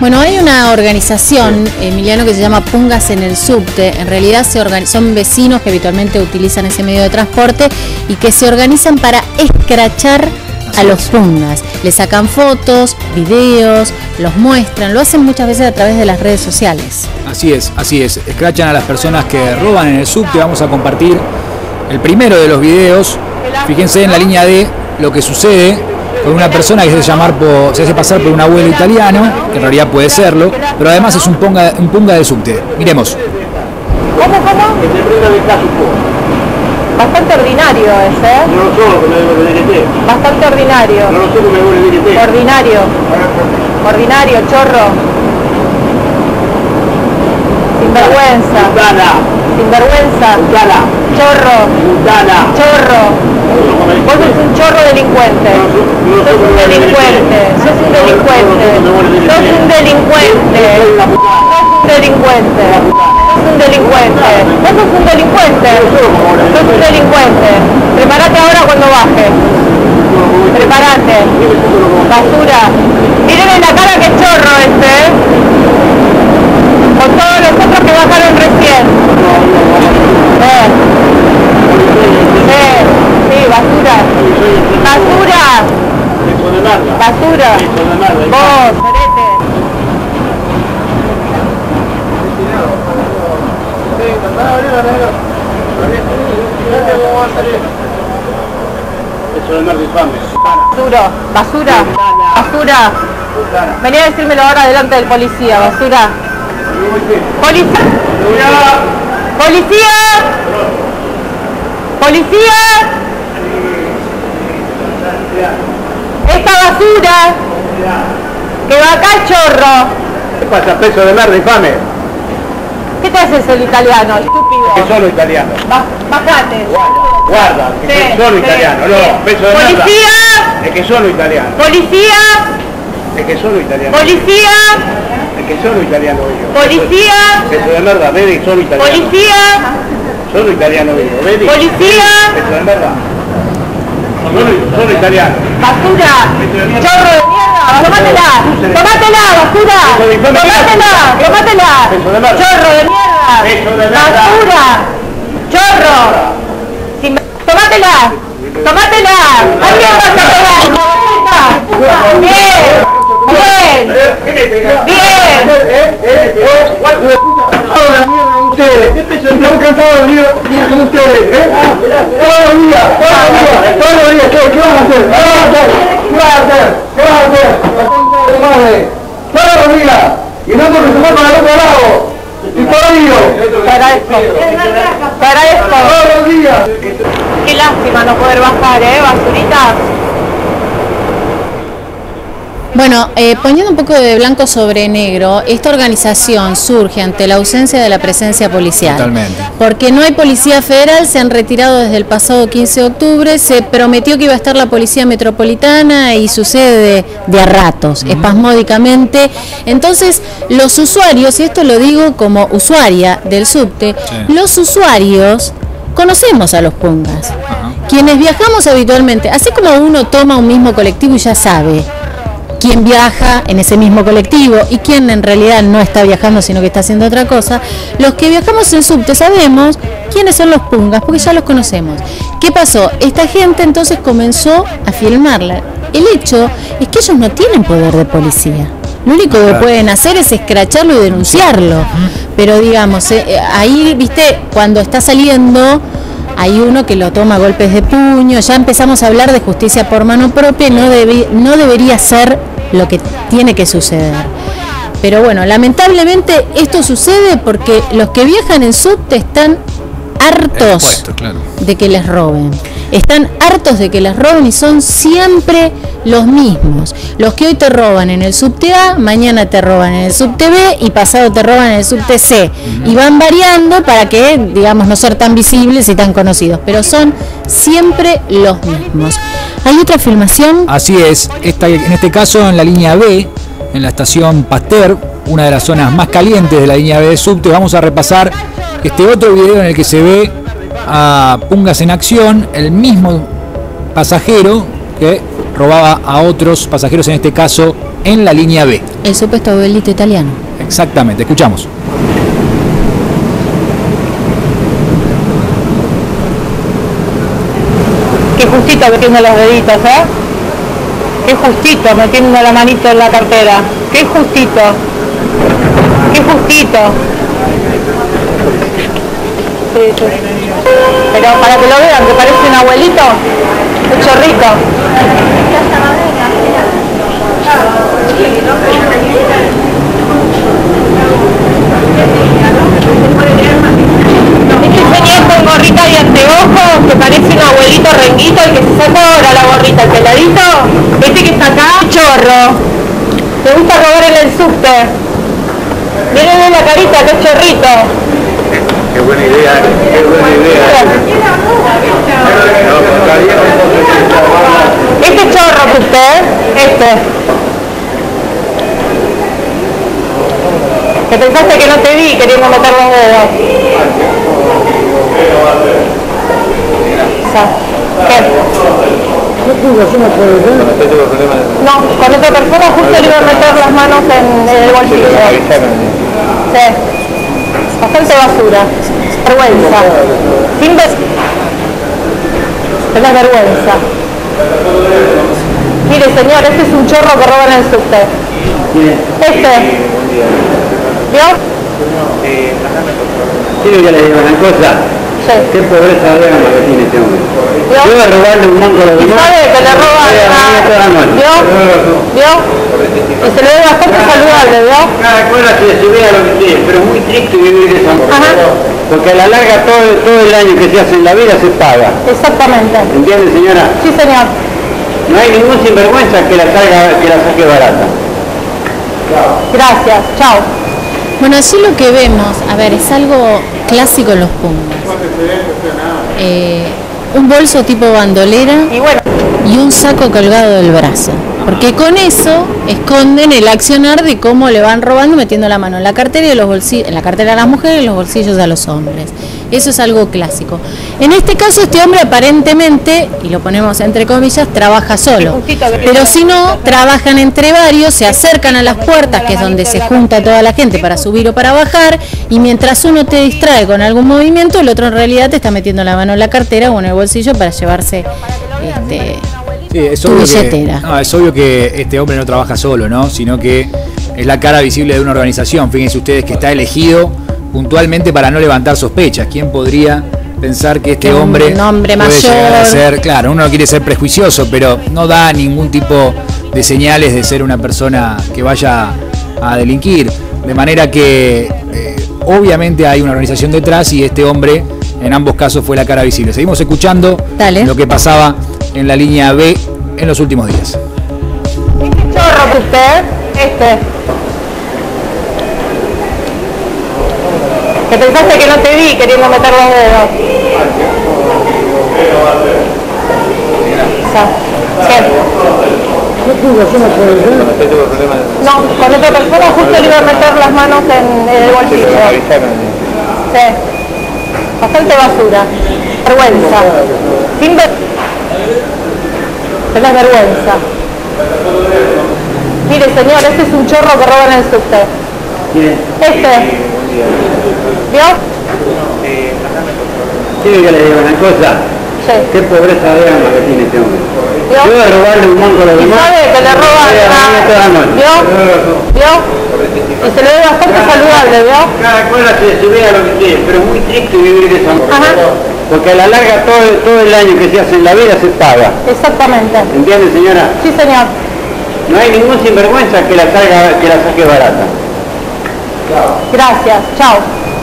Bueno, hay una organización, Emiliano, que se llama Pungas en el Subte. En realidad se son vecinos que habitualmente utilizan ese medio de transporte y que se organizan para escrachar a los pungas. Le sacan fotos, videos, los muestran, lo hacen muchas veces a través de las redes sociales. Así es, así es. Escrachan a las personas que roban en el subte. Vamos a compartir el primero de los videos. Fíjense en la línea D lo que sucede con una persona que se hace, llamar por, se hace pasar por un abuelo italiano, que en realidad puede serlo, pero además es un punga, un punga de subte. Miremos. ¿Cómo, cómo? Bastante ordinario ese, ¿eh? No lo so come vuole vedere te. Bastante ordinario. Non lo so come vuole vedere te. Ordinario. Ordinario, chorro. Sinvergüenza. Puttana. Sinvergüenza. Puttana. Chorro. Puttana. Chorro. Vos sos un chorro delincuente. Sos un delincuente. Sos un delincuente. Sos un delincuente. Sos un delincuente. Sos un delincuente. Vos sos un delincuente. Sos un delincuente. Prepárate ahora cuando bajes. Prepárate. Basura. Mírenle la cara que chorro este, ¿eh? Con todos los otros que bajaron recién. Eh. Eh. Sí, basura. Basura. Merda. Basura. Di merda. Vos, sorete. Merda infame. Basura. Basura. Basura. Vení a decírmelo ahora delante del policía, basura. Policía. Policía. Policía. Esta basura que va acá chorro. ¿Qué pasa? Pezzo di merda infame. ¿Qué te haces el italiano, estúpido? Che sono italiano. Ba- bajate. Guarda, che Sí, sono sí, italiano. sí. No, di merda. Policía. È che sono italiano. Policía. È che sono italiano. Policía. È che sono italiano io. Policía. Pezzo di merda, vedi? Sono italiano. Policía. Sono italiano vedi? Policía. Pezzo di merda. Sono italiano. Basura. Chorro de mierda. Tómatela. Tómatela, basura. Tómatela. Tómatela. Chorro de mierda. Basura. Chorro. Tómatela. Tómatela. ¿Alguien vas a tomar? Bien. Bien. Bien. Estamos cansados de venir con ustedes, ¿eh? Todos los días, todos los días, todos los días, ¿qué, van a hacer? ¿Qué van a hacer? ¿Qué van a hacer? ¿Qué van a hacer? La concha de madre. Todos los días. Y no porque se fue para el otro lado. Y todavía. Para esto. Para esto. Todos los días. Qué lástima no poder bajar, ¿eh? Basurita. Bueno, eh, poniendo un poco de blanco sobre negro, esta organización surge ante la ausencia de la presencia policial. Totalmente. Porque no hay policía federal, se han retirado desde el pasado 15 de octubre, se prometió que iba a estar la policía metropolitana y sucede de, de a ratos, espasmódicamente. Entonces, los usuarios, y esto lo digo como usuaria del subte, Sí. los usuarios conocemos a los pungas. Quienes viajamos habitualmente, así como uno toma un mismo colectivo y ya sabe quién viaja en ese mismo colectivo y quién en realidad no está viajando sino que está haciendo otra cosa, los que viajamos en subte sabemos quiénes son los pungas porque ya los conocemos. ¿Qué pasó? Esta gente entonces comenzó a filmarla. El hecho es que ellos no tienen poder de policía. Lo único que pueden hacer es escracharlo y denunciarlo. Pero digamos, eh, eh, ahí, viste, cuando está saliendo hay uno que lo toma a golpes de puño, ya empezamos a hablar de justicia por mano propia no, debi- no debería ser lo que tiene que suceder. Pero bueno, lamentablemente esto sucede porque los que viajan en subte están hartos claro. de que les roben. Están hartos de que les roben y son siempre los mismos. Los que hoy te roban en el subte A, mañana te roban en el subte B y pasado te roban en el subte C. Y van variando para que, digamos, no ser tan visibles y tan conocidos. Pero son siempre los mismos. ¿Hay otra filmación? Así es, esta, en este caso en la línea B, en la estación Pasteur, una de las zonas más calientes de la línea B de subte, vamos a repasar este otro video en el que se ve a Pungas en acción, el mismo pasajero que robaba a otros pasajeros, en este caso en la línea B. El supuesto abuelito italiano. Exactamente, escuchamos. Qué justito metiendo los deditos, ¿eh? Qué justito metiendo la manito en la cartera. Qué justito. Qué justito. Pero para que lo vean, que parece un abuelito, un chorrito. Este señor con gorrita y anteojos, que parece un abuelito renguito, el que se saca ahora la gorrita, el peladito, este que está acá, chorro. Le gusta robar subte. Miren la carita, qué chorrito. Qué buena idea, qué buena idea. Este chorro que usted, este. Que pensaste que no te vi queriendo meter los dedos. ¿Qué? No, con otra persona justo le iba a meter las manos en el bolsillo. Sí. Bastante basura. Vergüenza. Sin ver... Es la vergüenza. Mire señor, este es un chorro que roban en el subte. Este. ¿Vio? Quiero que le diga una cosa. Sí. Qué pobreza extrema que tiene este hombre. ¿Vio? Yo voy a robarle un banco a los demás. sabe que le roban a toda la a... noche. ¿Vio? ¿Vio? Y se le ve bastante saludable, ¿vio? Cada cual se se vea lo que quiere, pero es muy triste vivir de esa Ajá. manera. Porque a la larga todo, todo el año que se hace en la vida se paga. Exactamente. ¿Entiende señora? Sí, señor. No hay ningún sinvergüenza que la, salga, que la saque barata. Gracias. Chao. Bueno, así lo que vemos, a ver, es algo clásico en los pungas. Eh, un bolso tipo bandolera Y bueno, y un saco colgado del brazo. Porque con eso esconden el accionar de cómo le van robando metiendo la mano en la cartera y los bolsillos, en la cartera a las mujeres y en los bolsillos a los hombres. Eso es algo clásico. En este caso este hombre aparentemente, y lo ponemos entre comillas, trabaja solo. Pero si no, trabajan entre varios, se acercan a las puertas, que es donde se junta toda la gente para subir o para bajar, y mientras uno te distrae con algún movimiento, el otro en realidad te está metiendo la mano en la cartera o en el bolsillo para llevarse este, Sí, es, Tu obvio que, no, es obvio que este hombre no trabaja solo, ¿no? Sino que es la cara visible de una organización. Fíjense ustedes que está elegido puntualmente para no levantar sospechas. ¿Quién podría pensar que este un hombre, hombre puede llegar a ser, claro, uno no quiere ser prejuicioso, pero no da ningún tipo de señales de ser una persona que vaya a delinquir. De manera que eh, obviamente hay una organización detrás y este hombre en ambos casos fue la cara visible. Seguimos escuchando Dale. lo que pasaba en la línea B en los últimos días. este chorro que usted, este. Que pensaste que no te vi queriendo meter los dedos. No, con otra persona justo le iba a meter las manos en el bolsillo. Sí. Bastante basura. Vergüenza. Sin ver... Es la vergüenza. Mire señor, este es un chorro que roban en el subte. Este. ¿Vio? Quiero que le diga una cosa. Sí. Qué pobreza extrema que tiene este hombre. ¿Vio? Yo voy a robarle un banco a los Y demás. sabe que le roban la. ¿Vio? ¿Vio? Y se le ve bastante saludable, ¿vio? Cada cual se, vea lo que quiere, pero es muy triste vivir de esa Ajá. manera. Porque a la larga todo, todo el año que se hace en la vida se paga. Exactamente. ¿Entiende señora? Sí, señor. No hay ningún sinvergüenza que la, salga, que la saque barata. Gracias. Chao.